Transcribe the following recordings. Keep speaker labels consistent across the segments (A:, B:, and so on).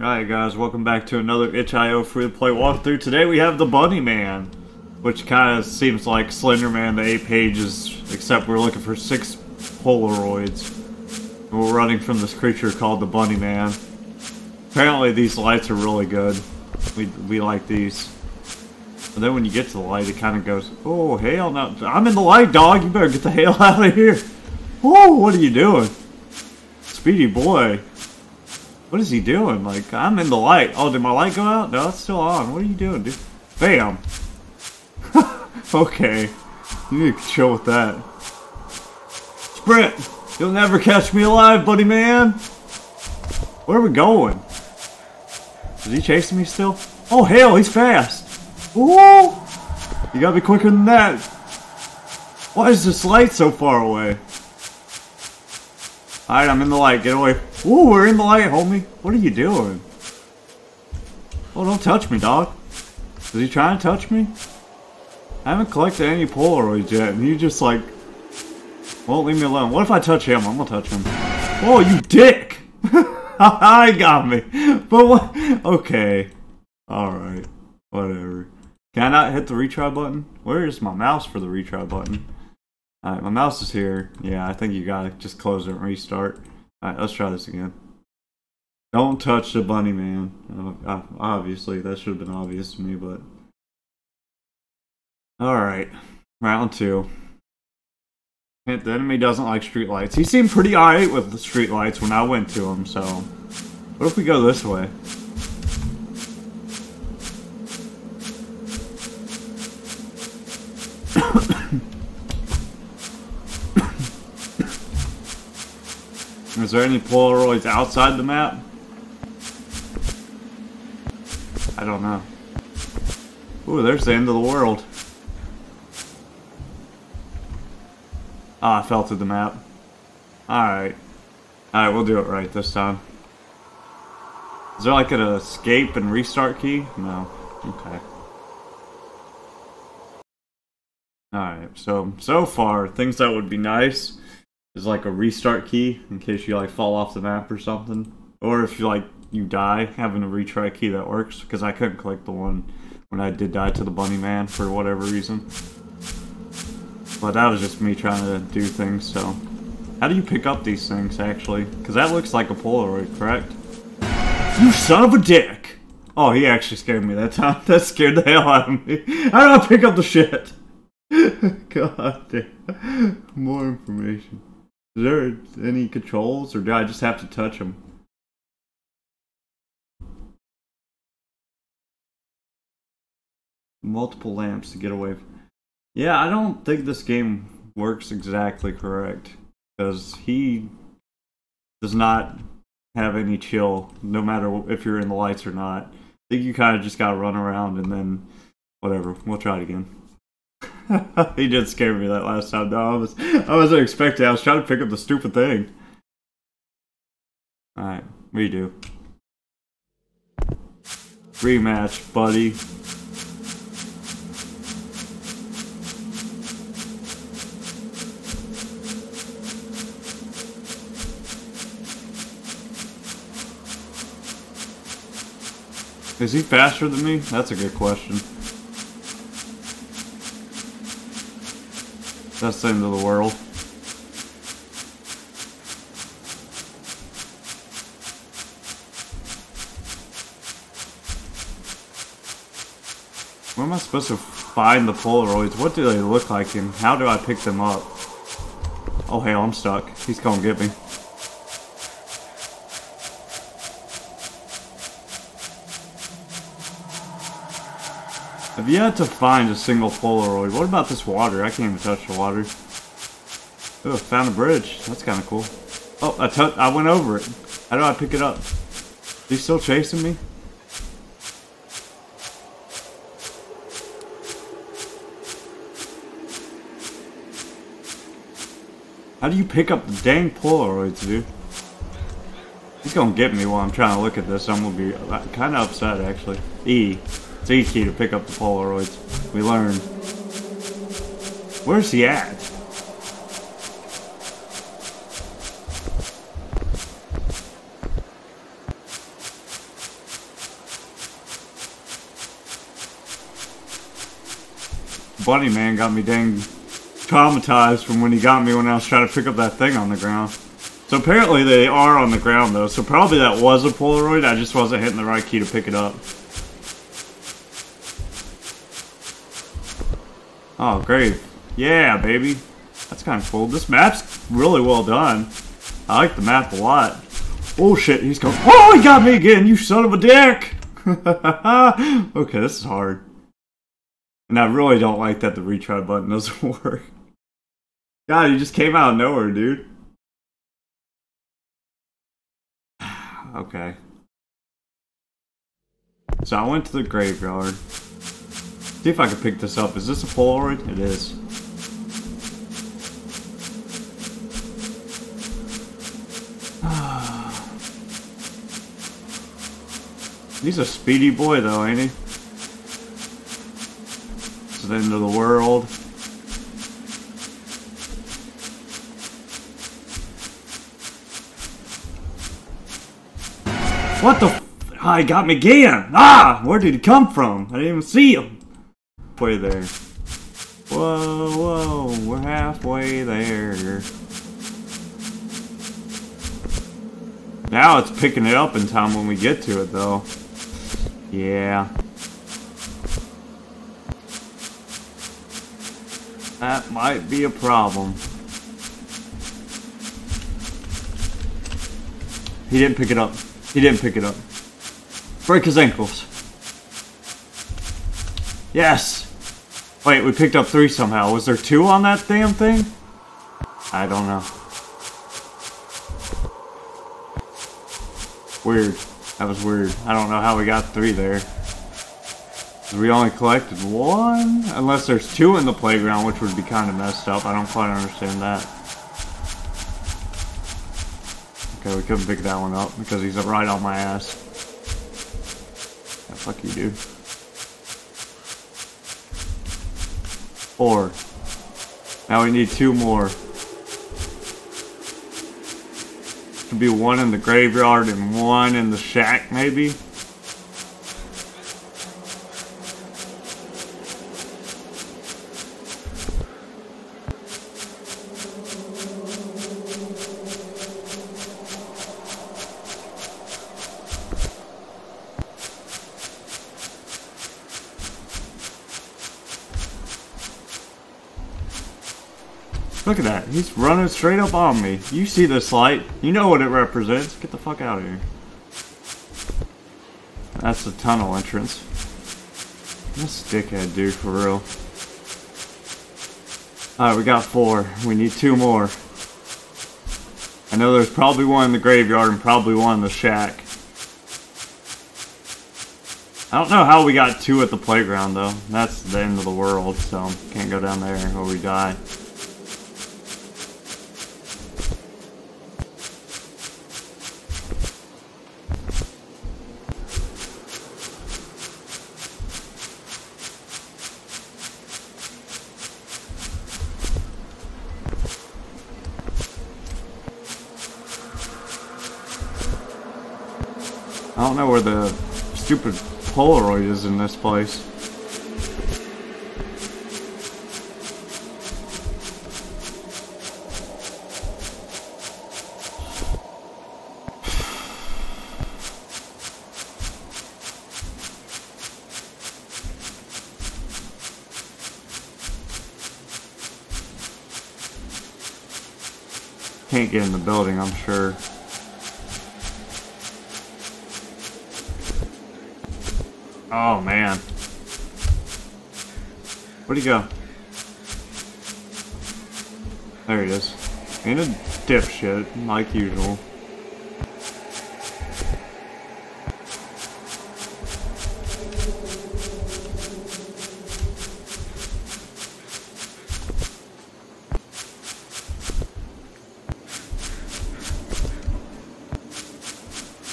A: Alright guys, welcome back to another itch.io free-to-play walkthrough. Today we have the Bunny Man, which kind of seems like Slender Man, the 8 pages, except we're looking for 6 Polaroids. And we're running from this creature called the Bunny Man. Apparently these lights are really good. We, we like these. And then when you get to the light, it kind of goes, Oh, hell no. I'm in the light, dog. You better get the hell out of here. Oh, what are you doing? Speedy boy. What is he doing? Like, I'm in the light. Oh, did my light go out? No, it's still on. What are you doing, dude? Bam! okay. You need to chill with that. Sprint! You'll never catch me alive, bunny man! Where are we going? Is he chasing me still? Oh, hell, he's fast! Ooh! You gotta be quicker than that. Why is this light so far away? Alright, I'm in the light. Get away. Ooh, we're in the light, homie. What are you doing? Oh, don't touch me, dog. Is he trying to touch me? I haven't collected any Polaroids yet, and he just like won't leave me alone. What if I touch him? I'm gonna touch him. Oh, you dick! I got me. But what? Okay. Alright. Whatever. Can I not hit the retry button? Where is my mouse for the retry button? Alright, my mouse is here. Yeah, I think you gotta just close it and restart. Alright, let's try this again. Don't touch the bunny man. Uh, obviously, that should have been obvious to me, but... Alright, round two. The enemy doesn't like streetlights. He seemed pretty alright with the streetlights when I went to him, so... What if we go this way? Is there any Polaroids outside the map? I don't know. Ooh, there's the end of the world. Ah, oh, I fell through the map. Alright. Alright, we'll do it right this time. Is there like an escape and restart key? No. Okay. Alright, so, so far, things that would be nice is like a restart key in case you like fall off the map or something. Or if you like you die, having a retry key that works because I couldn't collect the one when I did die to the bunny man for whatever reason. But that was just me trying to do things, so. How do you pick up these things, actually? Because that looks like a Polaroid, correct? You son of a dick! Oh, he actually scared me that time. That scared the hell out of me. How do I pick up the shit? God damn. More information. Is there any controls, or do I just have to touch them? Multiple lamps to get away. Yeah, I don't think this game works exactly correct. Because he does not have any chill, no matter if you're in the lights or not. I think you kind of just gotta run around and then whatever. We'll try it again. he did scare me that last time. I was I wasn't expecting. I was trying to pick up the stupid thing. All right, redo. Rematch, buddy. Is he faster than me? That's a good question. That's the end of the world. Where am I supposed to find the Polaroids? What do they look like and how do I pick them up? Oh hell, I'm stuck. He's gonna get me. I've yet to find a single Polaroid. What about this water? I can't even touch the water. Oh, found a bridge. That's kind of cool. Oh, I, I went over it. How do I pick it up? Is he still chasing me? How do you pick up the dang Polaroids, dude? He's gonna get me while I'm trying to look at this. I'm gonna be uh, kind of upset, actually. E. It's easy to pick up the Polaroids. We learned. Where's he at? Bunny man got me dang traumatized from when he got me when I was trying to pick up that thing on the ground. So apparently they are on the ground though, so probably that was a Polaroid, I just wasn't hitting the right key to pick it up. Oh, great. Yeah, baby. That's kind of cool. This map's really well done. I like the map a lot. Oh shit, he's coming. Oh, he got me again, you son of a dick! okay, this is hard. And I really don't like that the retry button doesn't work. God, he just came out of nowhere, dude. okay. So I went to the graveyard. See if I can pick this up. Is this a Polaroid? It is. He's a speedy boy though, ain't he? It's the end of the world. What the Ah, he got me again! Ah! Where did he come from? I didn't even see him. Way there. Whoa, whoa, we're halfway there. Now it's picking it up in time when we get to it, though. Yeah. That might be a problem. He didn't pick it up. He didn't pick it up. Break his ankles. Yes! Wait, we picked up three somehow. Was there two on that damn thing? I don't know. Weird. That was weird. I don't know how we got three there. We only collected one? Unless there's two in the playground, which would be kind of messed up. I don't quite understand that. Okay, we couldn't pick that one up because he's right on my ass. Yeah, fuck you, dude. Four. Now we need two more. Could be one in the graveyard and one in the shack, maybe? Look at that. He's running straight up on me. You see this light. You know what it represents. Get the fuck out of here. That's the tunnel entrance. This dickhead dude, for real. Alright, we got four. We need two more. I know there's probably one in the graveyard and probably one in the shack. I don't know how we got two at the playground, though. That's the end of the world, so can't go down there or we die. I don't know where the stupid Polaroid is in this place. Can't get in the building, I'm sure. Oh, man. Where'd he go? There he is. Ain't a dipshit, like usual.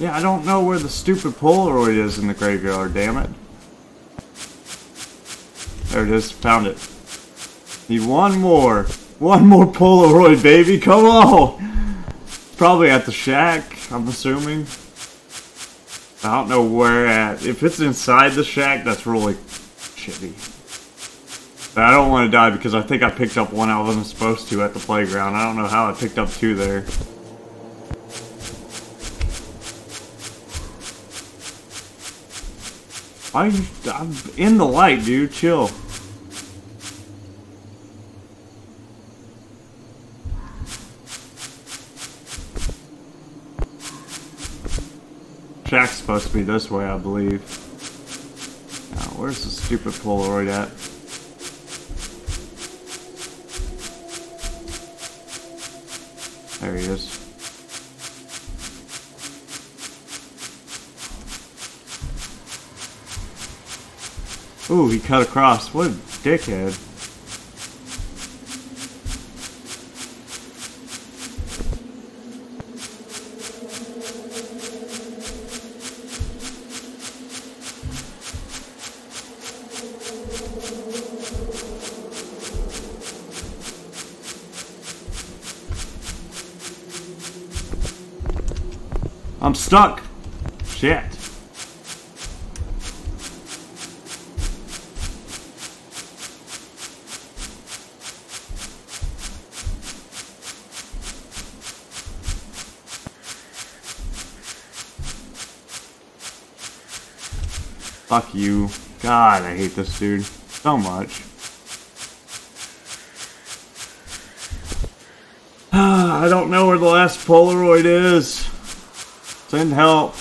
A: Yeah, I don't know where the stupid Polaroid is in the graveyard, damn it. There it is, found it. Need one more. One more Polaroid, baby, come on! Probably at the shack, I'm assuming. I don't know where at. If it's inside the shack, that's really shitty. But I don't want to die because I think I picked up one I wasn't supposed to at the playground. I don't know how I picked up two there. You, I'm in the light, dude. Chill. Shack's supposed to be this way, I believe. Where's the stupid Polaroid at? There he is. Ooh, he cut across. What a dickhead. I'm stuck. Shit. Fuck you. God, I hate this dude so much. I don't know where the last Polaroid is. Send help.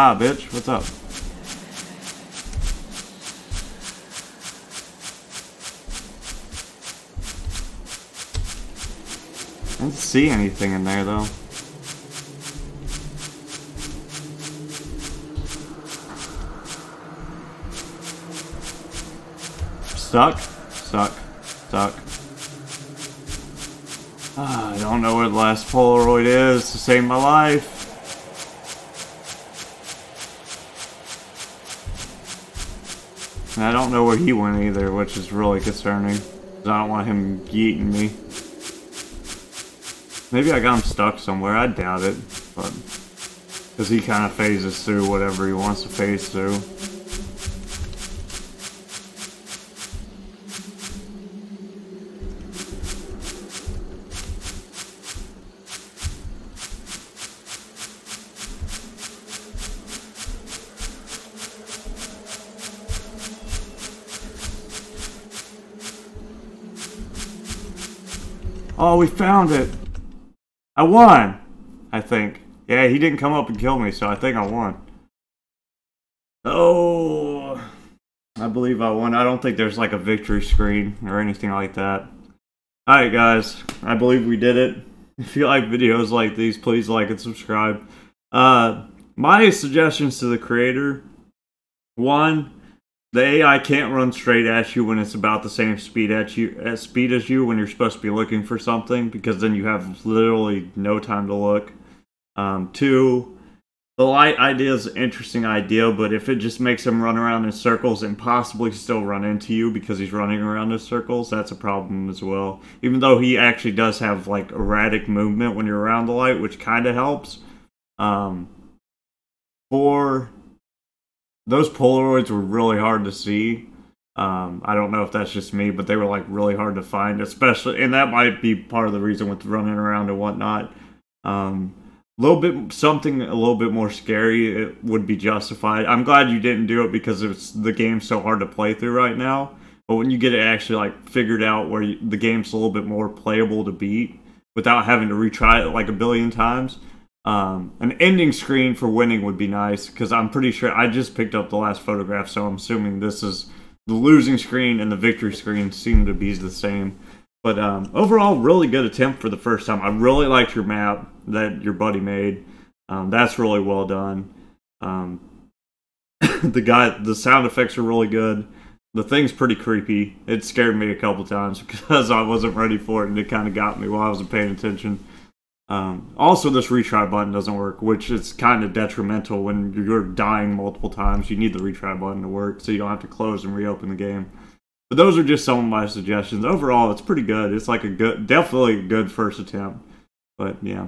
A: Ah, bitch, what's up? I didn't see anything in there, though. Stuck? Stuck. Stuck. Ah, I don't know where the last Polaroid is to save my life. And I don't know where he went either, which is really concerning. I don't want him yeeting me. Maybe I got him stuck somewhere, I doubt it. But Because he kind of phases through whatever he wants to phase through. Oh, we found it. I won. I think. Yeah, he didn't come up and kill me, so I think I won. Oh, I believe I won. I don't think there's like a victory screen or anything like that. Alright guys, I believe we did it. If you like videos like these, please like and subscribe. Uh, my suggestions to the creator. One, the AI can't run straight at you when it's about the same speed at you as speed as you when you're supposed to be looking for something because then you have literally no time to look. Um, two, the light idea is an interesting idea, but if it just makes him run around in circles and possibly still run into you because he's running around in circles, that's a problem as well. Even though he actually does have like erratic movement when you're around the light, which kind of helps. Um, four, those Polaroids were really hard to see. Um, I don't know if that's just me, but they were like really hard to find, especially, and that might be part of the reason with running around and whatnot. Um, a little bit something a little bit more scary it would be justified. I'm glad you didn't do it because it's the game's so hard to play through right now. But when you get it actually like figured out where you, the game's a little bit more playable to beat without having to retry it like a billion times, um, an ending screen for winning would be nice because I'm pretty sure I just picked up the last photograph, so I'm assuming this is the losing screen and the victory screen seem to be the same. But um, overall, really good attempt for the first time. I really liked your map that your buddy made. Um, that's really well done. Um, the guy, the sound effects are really good. The thing's pretty creepy. It scared me a couple times because I wasn't ready for it, and it kind of got me while I wasn't paying attention. Um, also, this retry button doesn't work, which is kind of detrimental when you're dying multiple times. You need the retry button to work, so you don't have to close and reopen the game. But those are just some of my suggestions. Overall, it's pretty good. It's like a good, definitely a good first attempt. But yeah,